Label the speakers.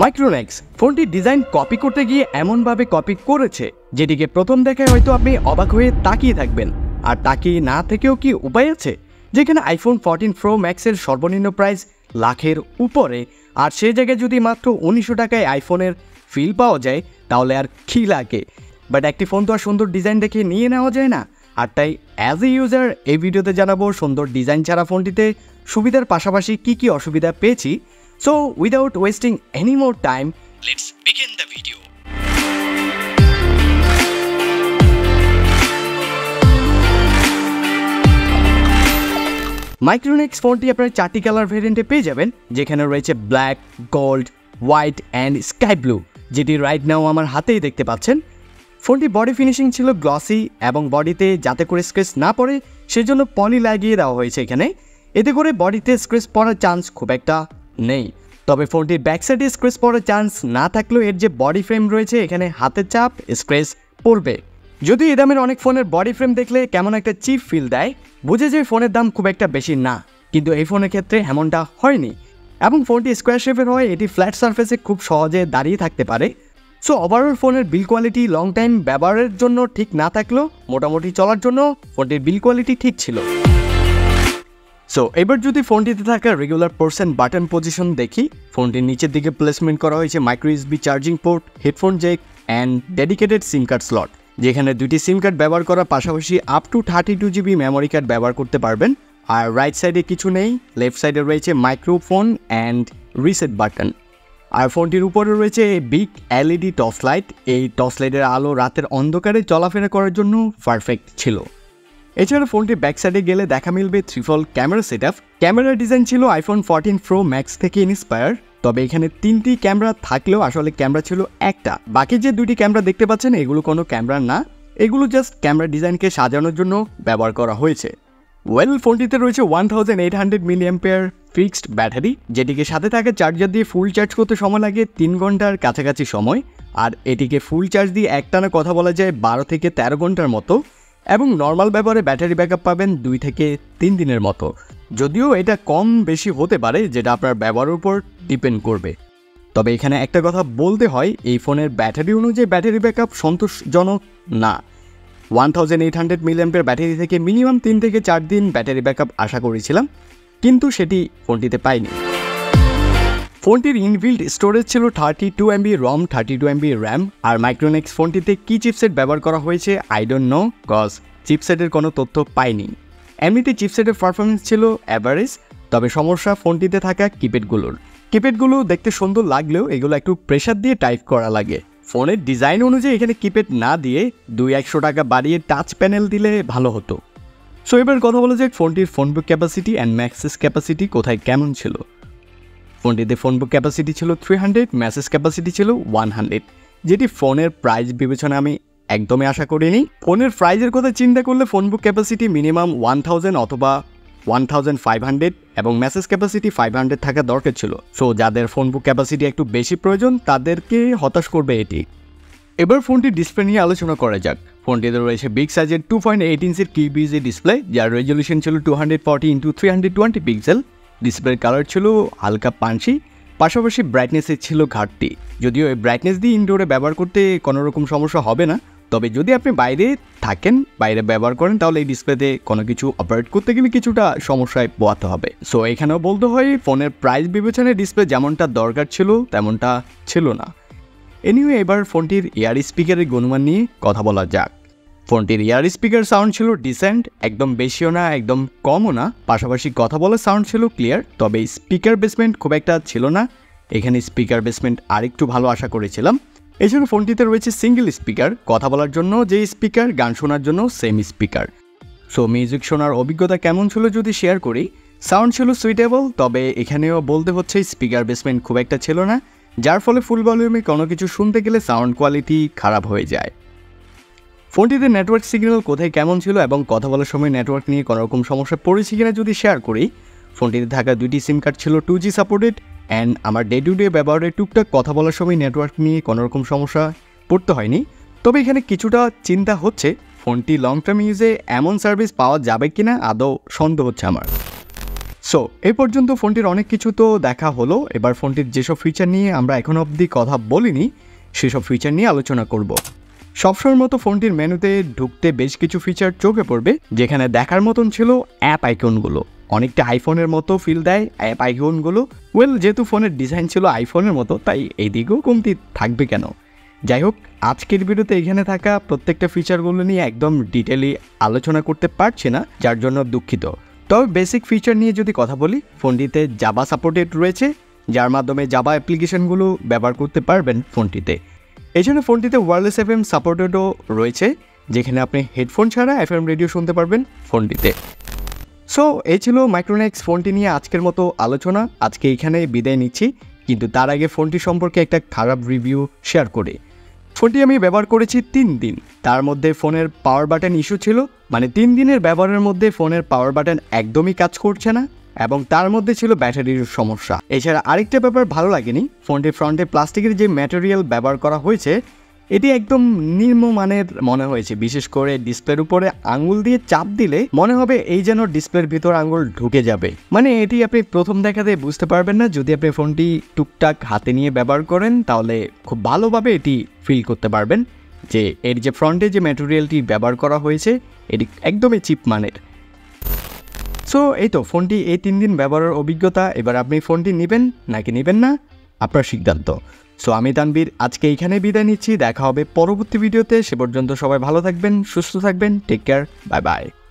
Speaker 1: মাইক্রোনেক্স ফোনটির design copy করতে গিয়ে এমনভাবে কপি করেছে, যেটিকে প্রথম দেখায় হয়তো আপনি অবাক হয়ে তাকিয়ে থাকবেন। আর তাকিয়ে না থেকেও কি উপায় আছে? যেখানে আইফোন ফোরটিন প্রো ম্যাক্সের সর্বনিম্ন প্রাইস লাখের উপরে, আর সেই জায়গায় যদি মাত্র উনিশশো টাকায় আইফোনের ফিল পাওয়া যায়, তাহলে আর কী লাগে? বাট একটি ফোন তো আর সুন্দর ডিজাইন দেখে নিয়ে নেওয়া যায় না। আর তাই অ্যাজ এ ইউজার এই ভিডিওতে জানাব সুন্দর ডিজাইন ছাড়া ফোনটিতে সুবিধার পাশাপাশি কি কি অসুবিধা পেয়েছি so without wasting any more time let's begin the video Micronex ফোনটি আপনার চারটি কালার ভেরিয়েন্টে পেয়ে যাবেন যেখানে রয়েছে black gold white and sky blue যেটি রাইট নাও আমার হাতেই দেখতে পাচ্ছেন। ফোনটি বডি ফিনিশিং ছিল গ্লসি এবং বডিতে যাতে করে স্ক্রেচ না পড়ে সেজন্য পলি লাগিয়ে দেওয়া হয়েছে এখানে। এতে করে বডিতে স্ক্রেচ পড়ার চান্স খুব একটা নেই। তবে ফোনটির ব্যাক সাইডে স্ক্রেচ পড়ার চান্স না থাকলেও এর যে বডি ফ্রেম রয়েছে, এখানে হাতের চাপ স্ক্রেচ পড়বে। যদি এ দামের অনেক ফোনের বডি ফ্রেম দেখলে কেমন একটা চিপ ফিল দেয়, বুঝে যে ফোনের দাম খুব একটা বেশি না। কিন্তু এই ফোনের ক্ষেত্রে এমনটা হয়নি। এবং ফোনটি স্কোয়ার শেপের হয় এটি ফ্ল্যাট সারফেসে খুব সহজে দাঁড়িয়ে থাকতে পারে। সো ওভারঅল ফোনের বিল কোয়ালিটি লং টাইম ব্যবহারের জন্য ঠিক না থাকলেও মোটামুটি চলার জন্য ফোনটির বিল কোয়ালিটি ঠিক ছিল। সো এবার যদি ফোনটিতে থাকা রেগুলার পার্সেন্ট বাটন পজিশন দেখি, ফোনটির নিচের দিকে প্লেসমেন্ট করা হয়েছে micro USB charging port headphone jack and dedicated SIM card slot যেখানে দুটি সিম কার্ড ব্যবহার করার পাশাপাশি up to thirty two GB memory card ব্যবহার করতে পারবেন। আর রাইট সাইডে কিছু নেই লেফট সাইডে রয়েছে মাইক্রোফোন অ্যান্ড রিসেট বাটন আর ফোনটির উপরে রয়েছে বিগ এলইডি টর্চ লাইট এই টর্চ লাইটের আলো রাতের অন্ধকারে চলাফেরা করার জন্য পারফেক্ট ছিল। এছাড়া ফোনটির ব্যাক সাইডে গেলে দেখা মিলবে থ্রিফল ক্যামেরা সেট আপ ক্যামেরার ডিজাইন ছিল আইফোন ফোরটিন প্রো ম্যাক্স থেকে ইন্সপায়ার তবে এখানে তিনটি ক্যামেরা থাকলেও আসলে ক্যামেরা ছিল একটা। বাকি যে দুটি ক্যামেরা দেখতে পাচ্ছেন, এগুলো কোনো ক্যামেরা না। এগুলো জাস্ট ক্যামেরা ডিজাইনকে সাজানোর জন্য ব্যবহার করা হয়েছে। ওয়েল ফোনটিতে রয়েছে one thousand eight hundred milliampere fixed battery যেটিকে সাথে থাকে চার্জার দিয়ে ফুল চার্জ করতে সময় লাগে তিন ঘণ্টার কাছাকাছি সময়। আর এটিকে ফুল চার্জ দিয়ে একটানা কথা বলা যায় বারো থেকে তেরো ঘণ্টার মতো। এবং নর্মাল ব্যবহারে ব্যাটারি ব্যাকআপ পাবেন দুই থেকে তিন দিনের মতো। যদিও এটা কম বেশি হতে পারে, যেটা আপনার ব্যবহারের উপর ডিপেন্ড করবে। তবে এখানে একটা কথা বলতে হয়, এই ফোনের ব্যাটারি অনুযায়ী ব্যাটারি ব্যাকআপ সন্তোষজনক না। One thousand eight hundred milliampere battery থেকে মিনিমাম তিন থেকে চার দিন ব্যাটারি ব্যাকআপ আশা করেছিলাম, কিন্তু সেটি ফোনটিতে পাইনি। ফোনটির ইনবিল্ড স্টোরেজ ছিল thirty two MB ROM, thirty two MB RAM. আর মাইক্রোনেক্স ফোনটিতে কী চিপসেট ব্যবহার করা হয়েছে? আই ডোন্ট নো কজ চিপসেটের কোনো তথ্য পাইনি। এমনিতে চিপসেটের পারফরমেন্স ছিল অ্যাভারেজ তবে সমস্যা ফোনটিতে থাকা কিপ্যাডগুলোর কিপ্যাডগুলো দেখতে সুন্দর লাগলেও এগুলো একটু প্রেশার দিয়ে টাইপ করা লাগে। ফোনের ডিজাইন অনুযায়ী এখানে কিপ্যাড না দিয়ে দুই একশো টাকা বাড়িয়ে টাচ প্যানেল দিলে ভালো হতো। সো এবার কথা বলা যাক ফোনটির phone book capacity and messages capacity কোথায় কেমন ছিল। ফোনটিতে ফোন বুক ক্যাপাসিটি ছিল থ্রি হান্ড্রেড মেসেজ ক্যাপাসিটি ছিল ওয়ান হান্ড্রেড যেটি ফোনের প্রাইস বিবেচনা আমি একদমই আশা করিনি। ফোনের প্রাইজের কথা চিন্তা করলে phone book capacity minimum one thousand অথবা ওয়ান থাউজেন্ড ফাইভ হান্ড্রেড এবং মেসেজ ক্যাপাসিটি ফাইভ হান্ড্রেড থাকা দরকার ছিল। সো যাদের ফোন বুক ক্যাপাসিটি একটু বেশি প্রয়োজন, তাদেরকে হতাশ করবে এটি। এবার ফোনটি ডিসপ্লে নিয়ে আলোচনা করা যাক। ফোনটিতে রয়েছে বিগ সাইজের টু পয়েন্ট এইট ইঞ্চের কিউবিজি ডিসপ্লে যার রেজলিউশন ছিল two hundred forty into three hundred twenty pixel ডিসপ্লের কালার ছিল হালকা পানসি পাশাপাশি ব্রাইটনেসের ছিল ঘাটতি। যদিও এই ব্রাইটনেস দিয়ে ইনডোরে ব্যবহার করতে কোনো রকম সমস্যা হবে না। তবে যদি আপনি বাইরে থাকেন, বাইরে ব্যবহার করেন, তাহলে এই ডিসপ্লেতে কোনো কিছু অপারেট করতে গেলে কিছুটা সমস্যায় পোয়াতে হবে। সো এখানেও বলতে হয়, ফোনের প্রাইস বিবেচনায় ডিসপ্লে যেমনটা দরকার ছিল, তেমনটা ছিল না। এনিওয়ে এবার ফোনটির এয়ার স্পিকারের গুণমান নিয়ে কথা বলা যাক। ফোনটির এয়ার স্পিকার সাউন্ড ছিল ডিসেন্ট, একদম বেশিও না, একদম কমও না। পাশাপাশি কথা বলার সাউন্ড ছিল ক্লিয়ার, তবে স্পিকার বেসমেন্ট খুব একটা ছিল না। এখানে স্পিকার বেসমেন্ট আরেকটু ভালো আশা করেছিলাম। এছাড়া ফোনটিতে রয়েছে সিঙ্গেল স্পিকার, কথা বলার জন্য যে স্পিকার, গান শোনার জন্য সেম স্পিকার। সো মিউজিক শোনার অভিজ্ঞতা কেমন ছিল যদি শেয়ার করি? সাউন্ড ছিল সুইটেবল, তবে এখানেও বলতে হচ্ছে স্পিকার বেসমেন্ট খুব একটা ছিল না, যার ফলে ফুল ভলিউমে কোনো কিছু শুনতে গেলে সাউন্ড কোয়ালিটি খারাপ হয়ে যায়। ফোনটিতে নেটওয়ার্ক সিগন্যাল কোথায় কেমন ছিল এবং কথা বলার সময় নেটওয়ার্ক নিয়ে কোনো রকম সমস্যা পড়েছে কিনা যদি শেয়ার করি, ফোনটিতে থাকা দুইটি সিম কার্ড ছিল টু জি সাপোর্টেড অ্যান্ড আমার ডে টু ডে ব্যবহারে টুকটাক কথা বলার সময় নেটওয়ার্ক নিয়ে কোনো রকম সমস্যা পড়তে হয়নি। তবে এখানে কিছুটা চিন্তা হচ্ছে, ফোনটি লং টার্ম ইউজে এমন সার্ভিস পাওয়া যাবে কি না আদৌ সন্দেহ হচ্ছে আমার। সো এই পর্যন্ত ফোনটির অনেক কিছু তো দেখা হলো, এবার ফোনটির যেসব ফিচার নিয়ে আমরা এখন অবধি কথা বলিনি, সেসব ফিচার নিয়ে আলোচনা করব। সবসময়ের মতো ফোনটির মেনুতে ঢুকতে বেশ কিছু ফিচার চোখে পড়বে, যেখানে দেখার মতন ছিল অ্যাপ আইকনগুলো অনেকটা আইফোনের মতো ফিল দেয় অ্যাপ আইকনগুলো ওয়েল যেহেতু ফোনের ডিজাইন ছিল আইফোনের মতো, তাই এই দিকেও কমতি থাকবে কেন? যাই হোক, আজকের ভিডিওতে এখানে থাকা প্রত্যেকটা ফিচারগুলো নিয়ে একদম ডিটেলি আলোচনা করতে পারছি না, যার জন্য দুঃখিত। তবে বেসিক ফিচার নিয়ে যদি কথা বলি, ফোনটিতে জাবা সাপোর্টেড রয়েছে, যার মাধ্যমে জাবা অ্যাপ্লিকেশনগুলো ব্যবহার করতে পারবেন ফোনটিতে। এই জন্য ফোনটিতে ওয়ারলেস এফ এম সাপোর্টেডও রয়েছে, যেখানে আপনি হেডফোন ছাড়া এফ এম রেডিও শুনতে পারবেন ফোনটিতে। সো এই ছিল মাইক্রোনেক্স ফোনটি নিয়ে আজকের মতো আলোচনা। আজকে এইখানে বিদায় নিচ্ছি, কিন্তু তার আগে ফোনটি সম্পর্কে একটা খারাপ রিভিউ শেয়ার করে। ফোনটি আমি ব্যবহার করেছি তিন দিন। তার মধ্যে ফোনের পাওয়ার বাটন ইস্যু ছিল মানে তিন দিনের ব্যবহারের মধ্যে ফোনের পাওয়ার বাটন একদমই কাজ করছে না। এবং তার মধ্যে ছিল ব্যাটারির সমস্যা। এছাড়া আরেকটা ব্যাপার ভালো লাগেনি ফোনটির ফ্রন্টে প্লাস্টিকের যে ম্যাটেরিয়াল ব্যবহার করা হয়েছে, এটি একদম নিম্নমানের মনে হয়েছে। বিশেষ করে ডিসপ্লের উপরে আঙ্গুল দিয়ে চাপ দিলে মনে হবে এই যেন ডিসপ্লের ভিতর আঙ্গুল ঢুকে যাবে। মানে এটি আপনি প্রথম দেখাতে বুঝতে পারবেন না, যদি আপনি ফোনটি টুকটাক হাতে নিয়ে ব্যবহার করেন, তাহলে খুব ভালোভাবে এটি ফিল করতে পারবেন যে এর যে ফ্রন্টে যে ম্যাটেরিয়ালটি ব্যবহার করা হয়েছে, এটি একদমই চিপ মানের। সো, এই তো, ফোনটি এই তিন দিন ব্যবহারের অভিজ্ঞতা, এবার আপনি ফোনটি নেবেন নাকি নেবেন না? আপনার সিদ্ধান্ত। সো, আমি তানবীর আজকে এইখানে বিদায় নিচ্ছি, দেখা হবে পরবর্তী ভিডিওতে, সে পর্যন্ত সবাই ভালো থাকবেন, সুস্থ থাকবেন টেক কেয়ার বাই বাই